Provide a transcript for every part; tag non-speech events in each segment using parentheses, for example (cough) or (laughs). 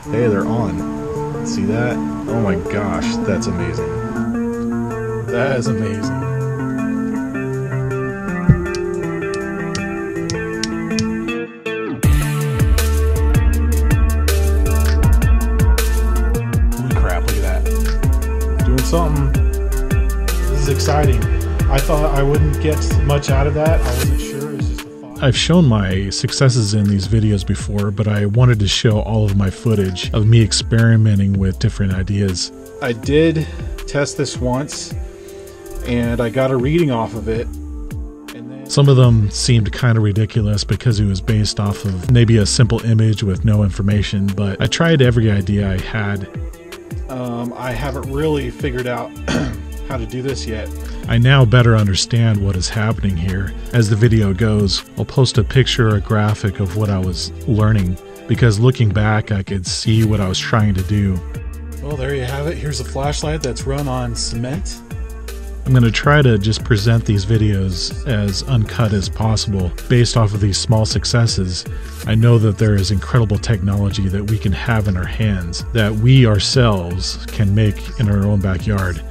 Hey, they're on. See that? Oh my gosh, that's amazing. That is amazing. Holy crap, look at that. Doing something. This is exciting. I thought I wouldn't get much out of that. I wasn't sure. I've shown my successes in these videos before, but I wanted to show all of my footage of me experimenting with different ideas. I did test this once and I got a reading off of it. Some of them seemed kind of ridiculous because it was based off of maybe a simple image with no information, but I tried every idea I had. um, I haven't really figured out (clears throat) how to do this yet. I now better understand what is happening here. As the video goes, I'll post a picture or a graphic of what I was learning because looking back, I could see what I was trying to do. Well, there you have it. Here's a flashlight that's run on cement. I'm going to try to just present these videos as uncut as possible based off of these small successes. I know that there is incredible technology that we can have in our hands that we ourselves can make in our own backyard.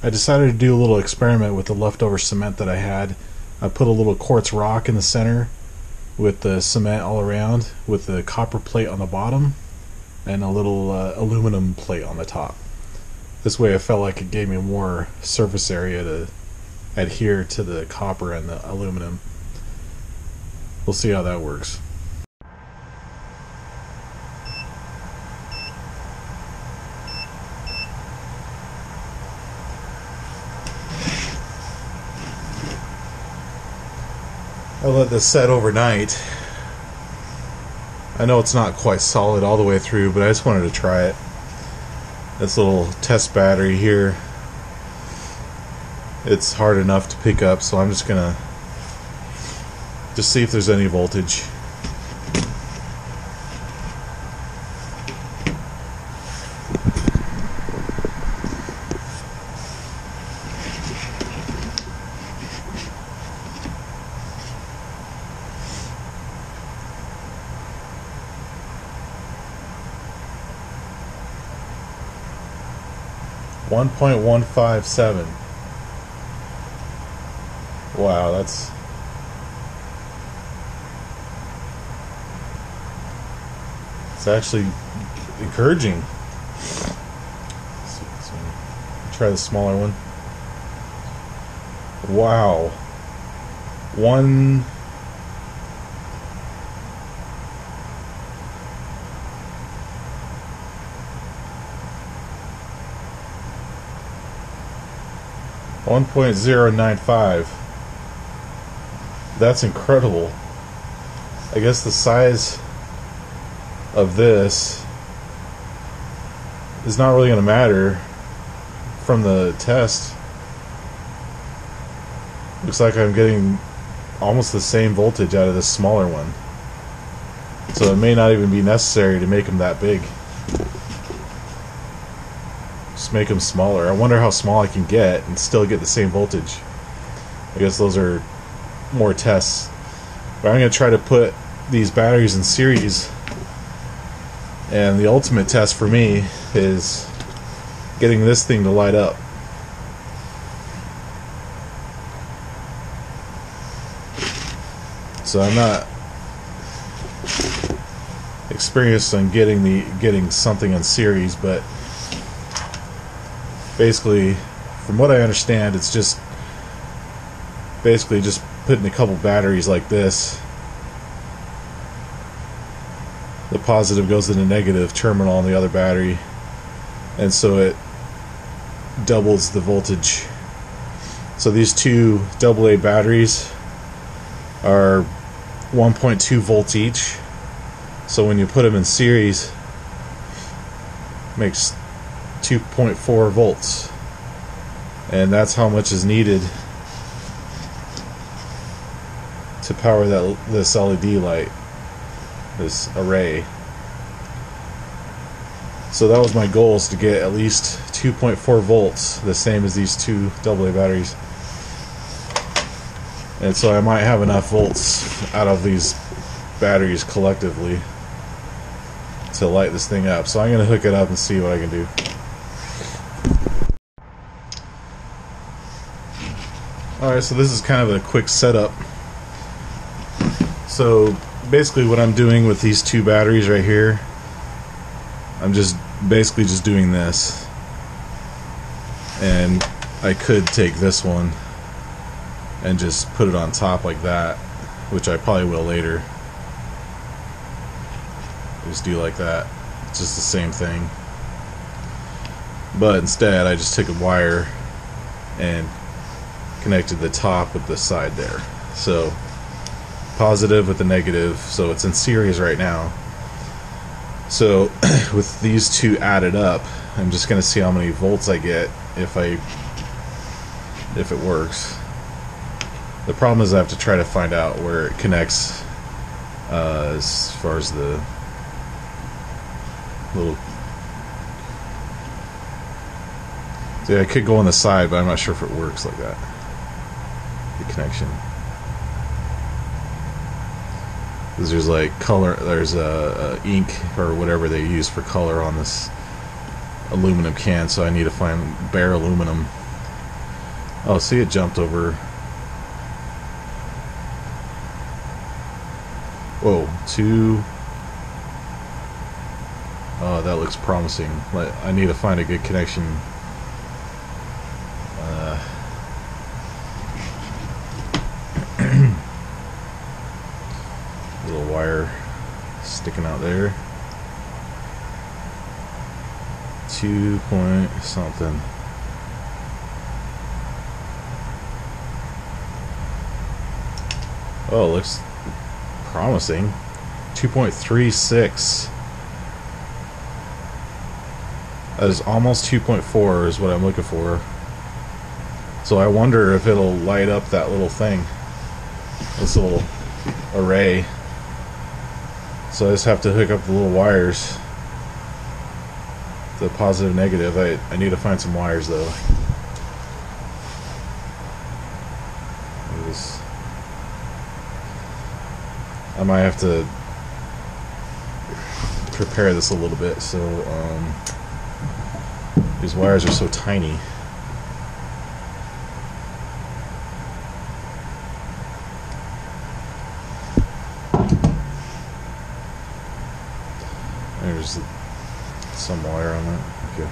I decided to do a little experiment with the leftover cement that I had. I put a little quartz rock in the center with the cement all around, with the copper plate on the bottom, and a little uh, aluminum plate on the top. This way, I felt like it gave me more surface area to adhere to the copper and the aluminum. We'll see how that works. I let this set overnight. I know it's not quite solid all the way through, but I just wanted to try it. This little test battery here, it's hard enough to pick up, so I'm just gonna just see if there's any voltage. One point one five seven. Wow, that's it's actually encouraging. This one. Try the smaller one. Wow. One One point zero nine five. That's incredible. I guess the size of this is not really going to matter from the test. Looks like I'm getting almost the same voltage out of this smaller one. So it may not even be necessary to make them that big. Just make them smaller. I wonder how small I can get and still get the same voltage. I guess those are more tests. But I'm going to try to put these batteries in series. And the ultimate test for me is getting this thing to light up. So I'm not experienced on getting the getting something in series, but basically, from what I understand, it's just basically just putting a couple batteries like this. The positive goes to the negative terminal on the other battery, and so it doubles the voltage. So these two AA batteries are 1.2 volts each. So when you put them in series, makes 2.4 volts. And that's how much is needed to power that this LED light, this array. So that was my goal is to get at least 2.4 volts, the same as these two AA batteries. And so I might have enough volts out of these batteries collectively to light this thing up. So I'm going to hook it up and see what I can do. Alright, so this is kind of a quick setup. So basically what I'm doing with these two batteries right here, I'm just basically just doing this. And I could take this one and just put it on top like that, which I probably will later. Just do like that. It's just the same thing. But instead, I just took a wire and connected the top with the side there. So, positive with the negative, so it's in series right now. So, (clears throat) with these two added up, I'm just going to see how many volts I get if I if it works. The problem is I have to try to find out where it connects uh, as far as the little. See, I could go on the side, but I'm not sure if it works like that. Connection. There's like color, there's a, a ink or whatever they use for color on this aluminum can, so I need to find bare aluminum. Oh, see, it jumped over Whoa, two. Oh, that looks promising. I need to find a good connection. Uh, little wire sticking out there. Two point something. Oh, looks promising. 2.36. That is almost 2.4 is what I'm looking for. So I wonder if it'll light up that little thing. This little array. So I just have to hook up the little wires. The positive negative. I, I need to find some wires though. I might have to prepare this a little bit so um, these wires are so tiny there's some wire on that okay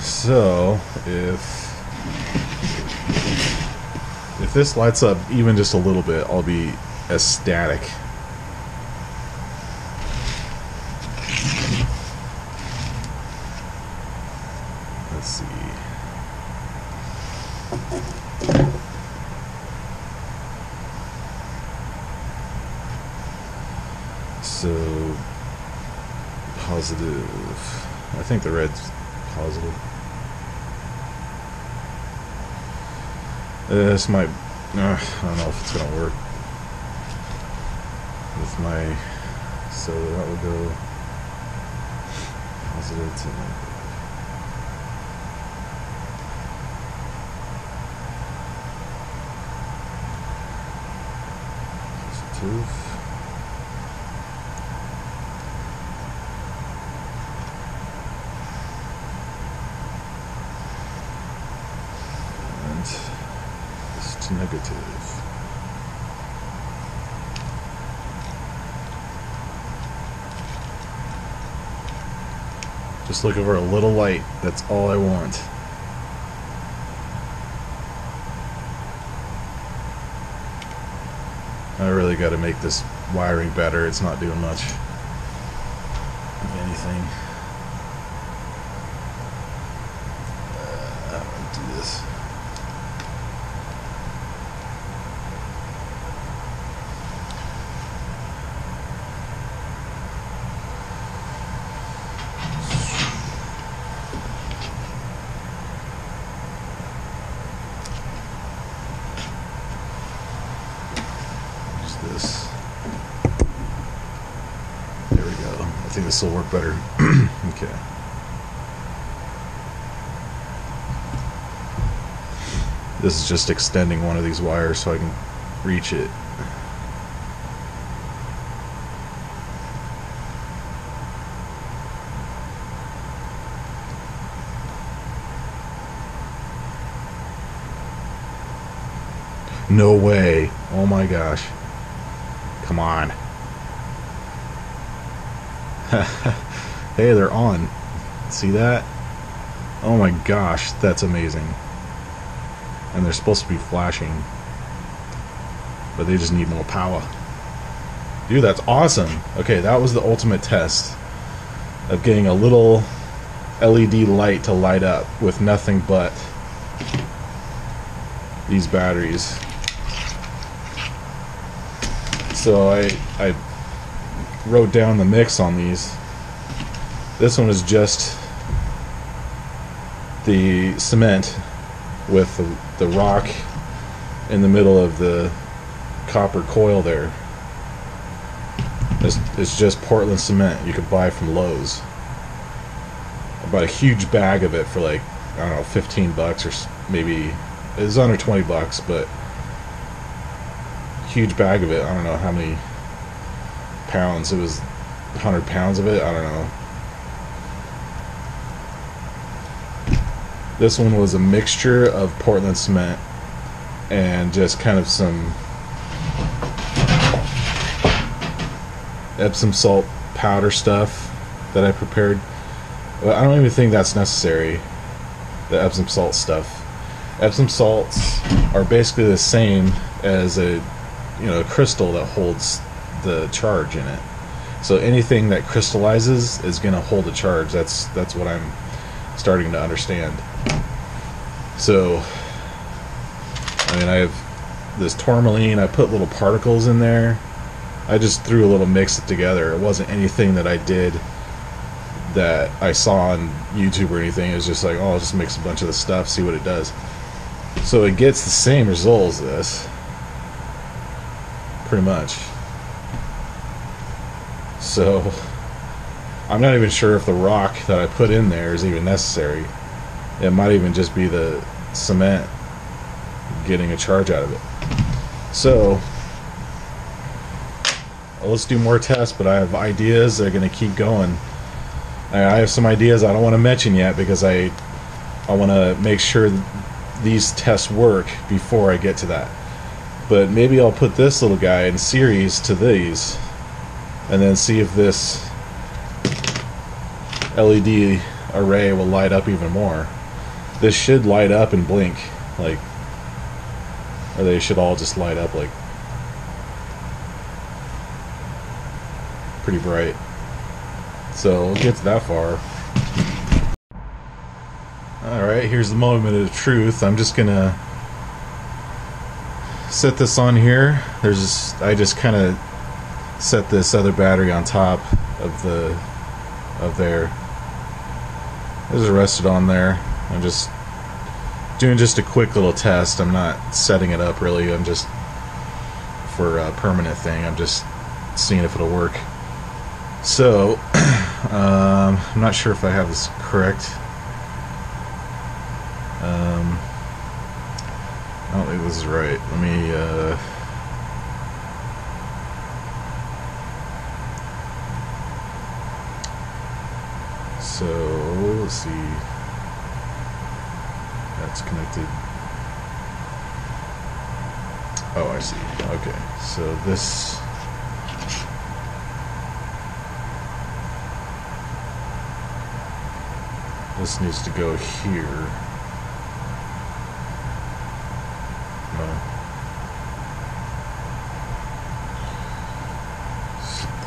so if if this lights up even just a little bit, I'll be ecstatic. Let's see. So, positive. I think the red's positive. This might, uh, I don't know if it's gonna work with my, so that would go positive to negative negative. Just looking for a little light. That's all I want. I really got to make this wiring better. It's not doing much of anything. This will work better. (clears throat) okay. This is just extending one of these wires so I can reach it. No way. Oh my gosh. Come on. (laughs) hey, they're on. See that? Oh my gosh, that's amazing. And they're supposed to be flashing. But they just need more power. Dude, that's awesome. Okay, that was the ultimate test of getting a little LED light to light up with nothing but these batteries. So I I wrote down the mix on these. This one is just the cement with the, the rock in the middle of the copper coil there. It's, it's just Portland cement you could buy from Lowe's. I bought a huge bag of it for like, I don't know, 15 bucks or maybe, it was under 20 bucks, but huge bag of it. I don't know how many pounds. It was 100 pounds of it. I don't know. This one was a mixture of Portland cement and just kind of some Epsom salt powder stuff that I prepared. I don't even think that's necessary. The Epsom salt stuff. Epsom salts are basically the same as a you know a crystal that holds the charge in it. So anything that crystallizes is going to hold a charge. That's that's what I'm starting to understand. So I mean I have this tourmaline, I put little particles in there. I just threw a little mix it together. It wasn't anything that I did that I saw on YouTube or anything. It was just like, oh, I'll just mix a bunch of the stuff, see what it does. So it gets the same result as this. Pretty much. So I'm not even sure if the rock that I put in there is even necessary. It might even just be the cement getting a charge out of it. So let's do more tests, but I have ideas that are going to keep going. I have some ideas I don't want to mention yet because I I want to make sure these tests work before I get to that. But maybe I'll put this little guy in series to these and then see if this LED array will light up even more. This should light up and blink like or they should all just light up like pretty bright. So we'll get to that far. Alright, here's the moment of truth. I'm just gonna set this on here. There's I just kind of set this other battery on top of the of there. This is rested on there. I'm just doing just a quick little test. I'm not setting it up really. I'm just for a permanent thing. I'm just seeing if it'll work. So, (clears throat) um, I'm not sure if I have this correct. Um, I don't think this is right. Let me, uh, so, let's see. That's connected. Oh, I see. Okay, so this. This needs to go here. No.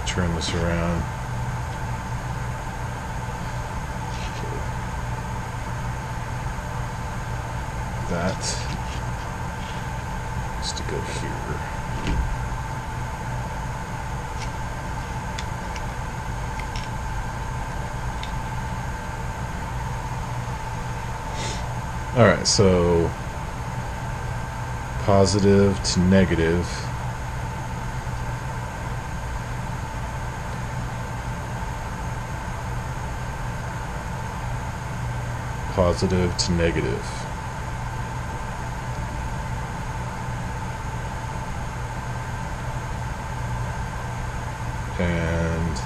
Turn this around. That needs to go here. All right, so positive to negative. Positive to negative. And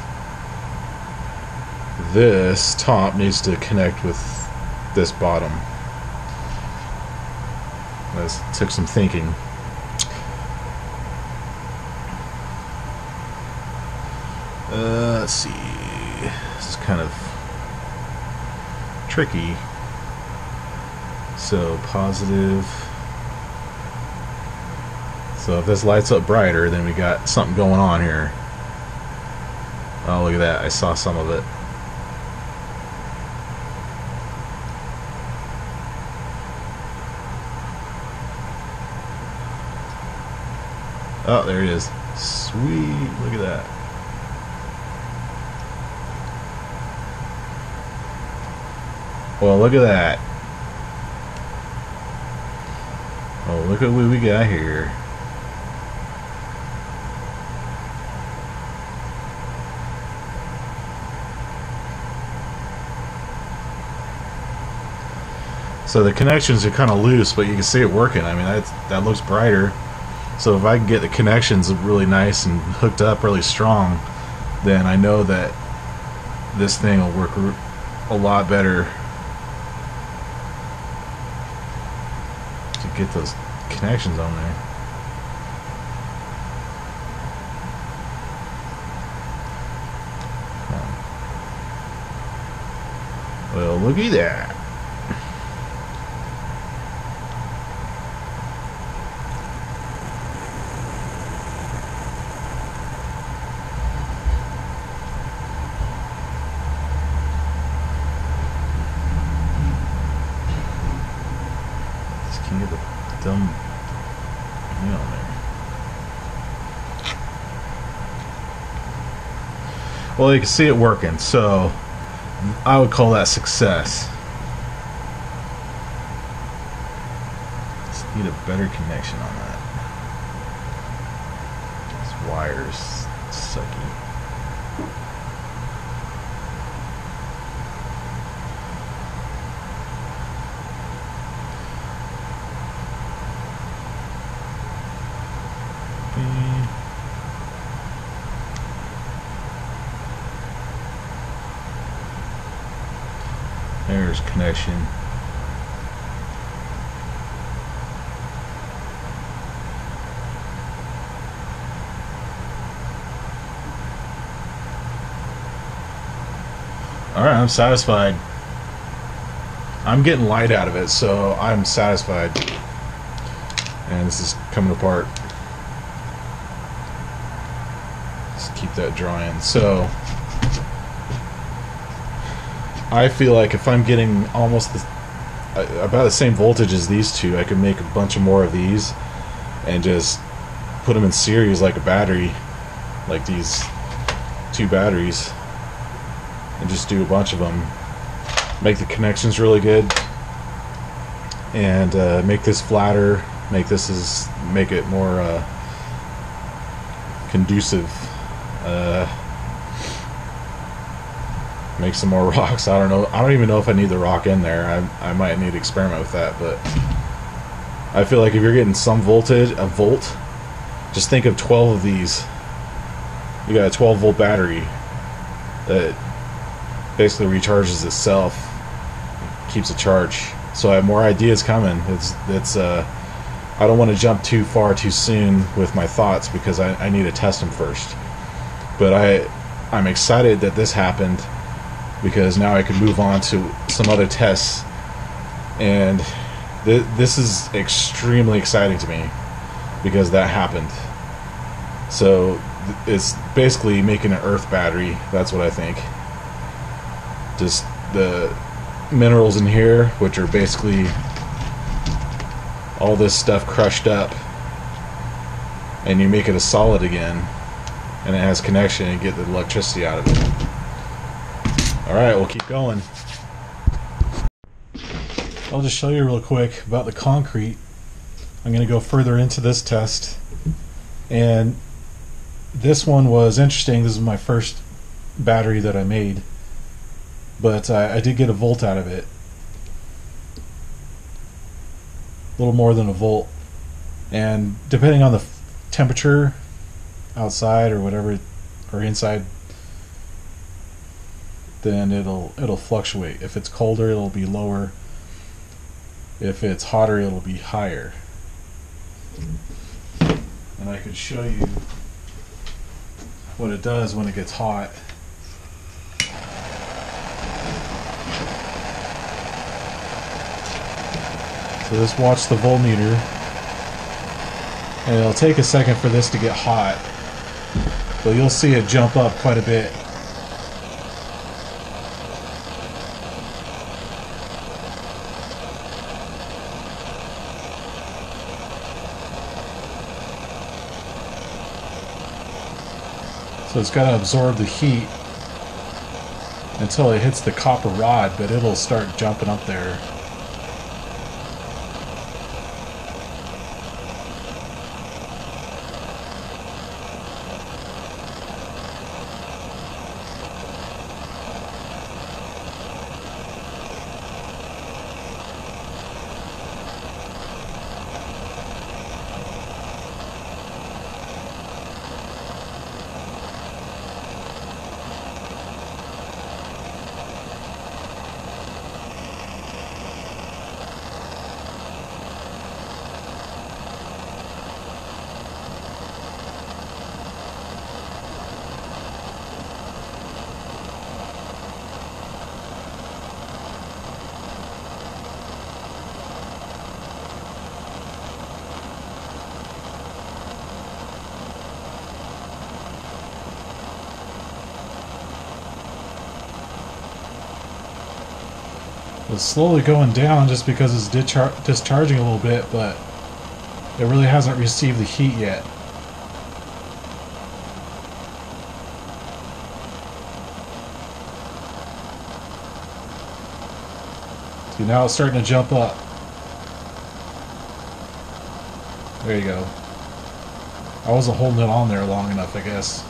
this top needs to connect with this bottom. This took some thinking. Uh, let's see. This is kind of tricky. So positive. So if this lights up brighter, then we got something going on here. Oh, look at that. I saw some of it. Oh, there it is. Sweet. Look at that. Well, look at that. Oh, look at what we got here. So the connections are kind of loose, but you can see it working. I mean, that, that looks brighter. So if I can get the connections really nice and hooked up really strong, then I know that this thing will work a lot better to get those connections on there. Well, looky at that. Just can't get the dumb thing on there. Well, you can see it working, so I would call that success. Just need a better connection on that. This wire's sucky. Mm. There's connection. Alright, I'm satisfied. I'm getting light out of it, so I'm satisfied. And this is coming apart. Just keep that drying. So, I feel like if I'm getting almost the, uh, about the same voltage as these two, I could make a bunch of more of these and just put them in series like a battery, like these two batteries, and just do a bunch of them. Make the connections really good, and uh, make this flatter. Make this as make it more uh, conducive. Uh, make some more (laughs) rocks. I don't know. I don't even know if I need the rock in there. I, I might need to experiment with that, but I feel like if you're getting some voltage, a volt, just think of 12 of these. You got a 12 volt battery that basically recharges itself, keeps a charge. So I have more ideas coming. It's it's uh, I don't want to jump too far too soon with my thoughts because I, I need to test them first. But I I'm excited that this happened because now I can move on to some other tests. And th- this is extremely exciting to me because that happened. So th- it's basically making an earth battery. That's what I think. Just the minerals in here, which are basically all this stuff crushed up, and you make it a solid again, and it has connection and get the electricity out of it. All right, we'll keep going. I'll just show you real quick about the concrete. I'm going to go further into this test, and this one was interesting. This is my first battery that I made, but I, I did get a volt out of it. A little more than a volt. And depending on the temperature outside or whatever, or inside, then it'll it'll fluctuate. If it's colder, it'll be lower. If it's hotter, it'll be higher. And I could show you what it does when it gets hot. So just watch the voltmeter. And it'll take a second for this to get hot. But you'll see it jump up quite a bit. It's got to absorb the heat until it hits the copper rod, but it'll start jumping up there. It's slowly going down just because it's dischar- discharging a little bit, but it really hasn't received the heat yet. See, now it's starting to jump up. There you go. I wasn't holding it on there long enough, I guess.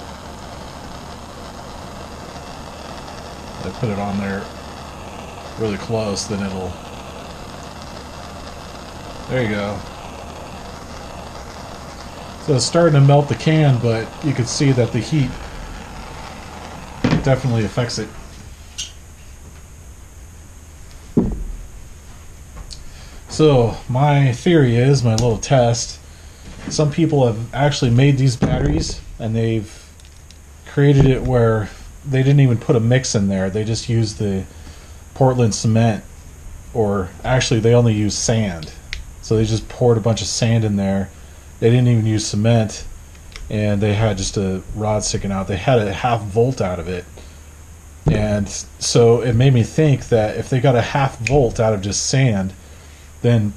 I put it on there really close, then it'll. There you go. So it's starting to melt the can, but you can see that the heat definitely affects it. So, my theory is my little test. Some people have actually made these batteries and they've created it where they didn't even put a mix in there. They just used the Portland cement, or actually, they only used sand. So they just poured a bunch of sand in there. They didn't even use cement, and they had just a rod sticking out. They had a half volt out of it. And so it made me think that if they got a half volt out of just sand, then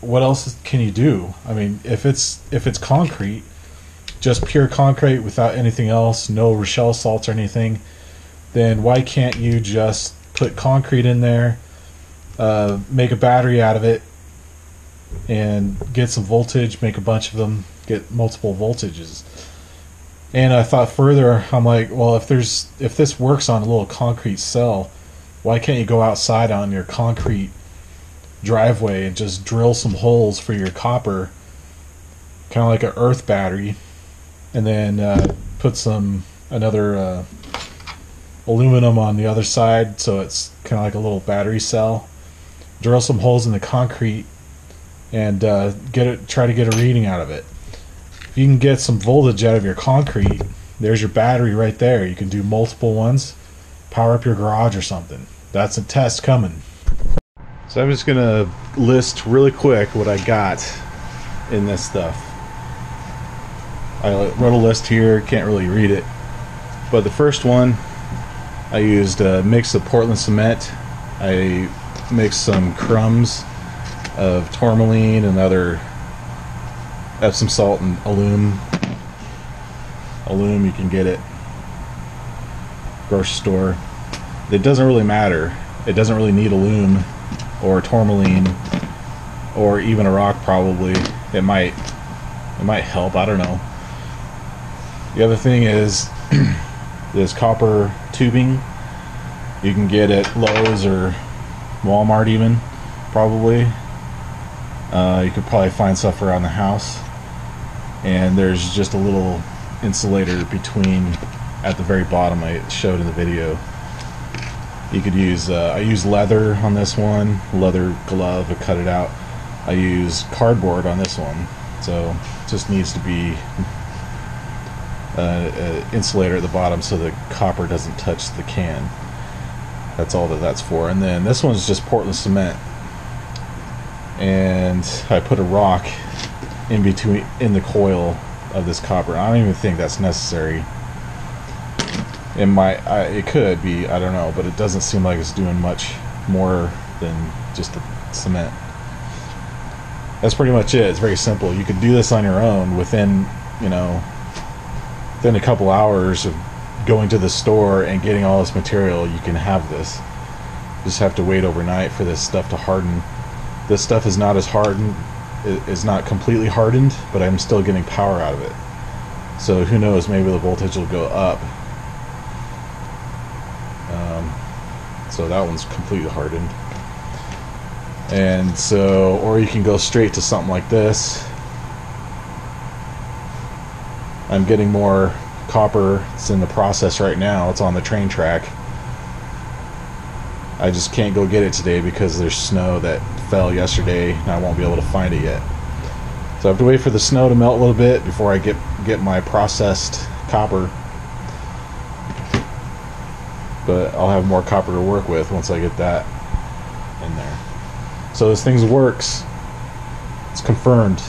what else can you do? I mean, if it's if it's concrete, just pure concrete without anything else, no Rochelle salts or anything, then why can't you just put concrete in there, uh, make a battery out of it, and get some voltage, make a bunch of them, get multiple voltages. And I thought further, I'm like, well, if there's if this works on a little concrete cell, why can't you go outside on your concrete driveway and just drill some holes for your copper, kind of like an earth battery, and then uh, put some another uh, aluminum on the other side, so it's kind of like a little battery cell. Drill some holes in the concrete and uh, get it. Try to get a reading out of it. If you can get some voltage out of your concrete, there's your battery right there. You can do multiple ones, power up your garage or something. That's a test coming. So I'm just gonna list really quick what I got in this stuff. I wrote a list here, can't really read it. But the first one, I used a mix of Portland cement. I mixed some crumbs of tourmaline and other Epsom salt and alum. Alum, you can get it grocery store. It doesn't really matter. It doesn't really need alum or tourmaline or even a rock probably. It might it might help, I don't know. The other thing is (clears throat) this copper tubing. You can get at Lowe's or Walmart even, probably. Uh, you could probably find stuff around the house. And there's just a little insulator between at the very bottom I showed in the video. You could use, uh, I use leather on this one, leather glove, I cut it out. I use cardboard on this one, so just needs to be uh, insulator at the bottom so the copper doesn't touch the can. That's all that that's for. And then this one's just Portland cement. And I put a rock in between in the coil of this copper. I don't even think that's necessary. It might, I, it could be, I don't know, but it doesn't seem like it's doing much more than just the cement. That's pretty much it. It's very simple. You could do this on your own within, you know, within a couple hours of going to the store and getting all this material. You can have this. Just have to wait overnight for this stuff to harden. This stuff is not as hardened, is not completely hardened, but I'm still getting power out of it. So who knows? Maybe the voltage will go up um, so that one's completely hardened and so or you can go straight to something like this I'm getting more copper it's in the process right now it's on the train track I just can't go get it today because there's snow that fell yesterday and I won't be able to find it yet so I have to wait for the snow to melt a little bit before I get get my processed copper but I'll have more copper to work with once I get that in there. So this thing works. It's confirmed.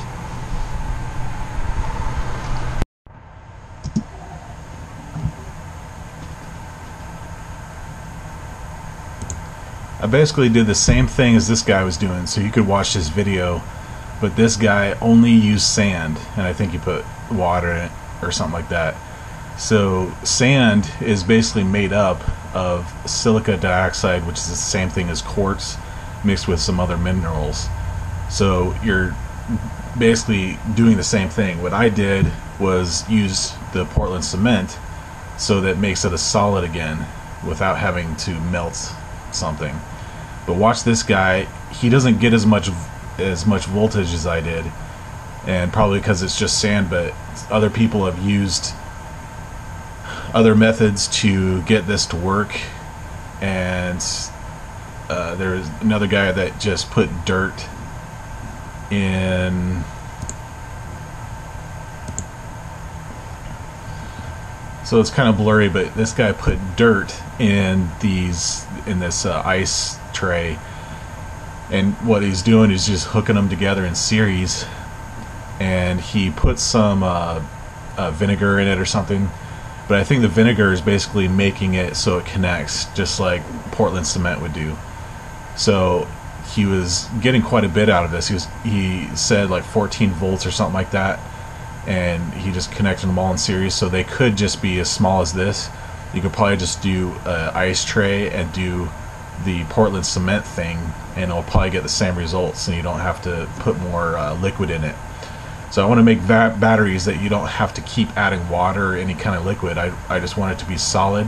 I basically did the same thing as this guy was doing, so you could watch this video, but this guy only used sand, and I think he put water in it or something like that. So sand is basically made up of silica dioxide, which is the same thing as quartz, mixed with some other minerals. So you're basically doing the same thing. What I did was use the Portland cement so that makes it a solid again without having to melt something. But watch this guy, he doesn't get as much as much voltage as I did. And probably because it's just sand, but other people have used other methods to get this to work and uh, there's another guy that just put dirt in so it's kind of blurry but this guy put dirt in these in this uh, ice tray and what he's doing is just hooking them together in series and he put some uh, uh vinegar in it or something but I think the vinegar is basically making it so it connects, just like Portland cement would do. So he was getting quite a bit out of this. He was he said like 14 volts or something like that, and he just connected them all in series. So they could just be as small as this. You could probably just do an ice tray and do the Portland cement thing, and it'll probably get the same results, and you don't have to put more uh, liquid in it. So I want to make batteries that you don't have to keep adding water or any kind of liquid. I, I just want it to be solid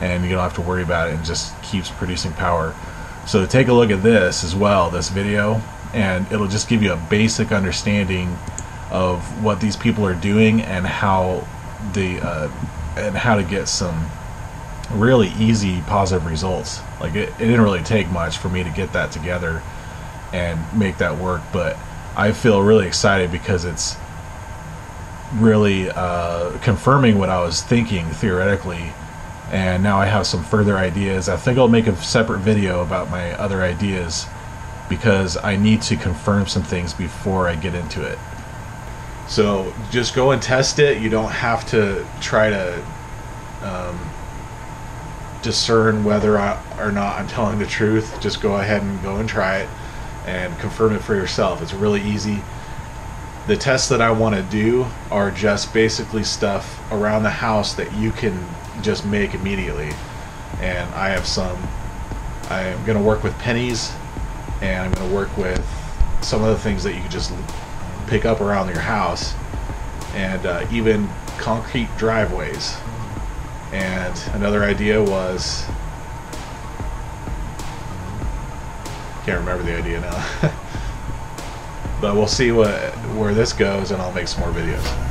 and you don't have to worry about it and just keeps producing power. So take a look at this as well, this video, and it'll just give you a basic understanding of what these people are doing and how the uh, and how to get some really easy positive results. Like it, it didn't really take much for me to get that together and make that work, but I feel really excited because it's really uh, confirming what I was thinking theoretically and now I have some further ideas. I think I'll make a separate video about my other ideas because I need to confirm some things before I get into it. So just go and test it. You don't have to try to um, discern whether I, or not I'm telling the truth. Just go ahead and go and try it and confirm it for yourself. It's really easy. The tests that I want to do are just basically stuff around the house that you can just make immediately. And I have some. I'm going to work with pennies and I'm going to work with some of the things that you can just pick up around your house and uh, even concrete driveways. And another idea was can't remember the idea now. (laughs) but we'll see what where this goes and I'll make some more videos.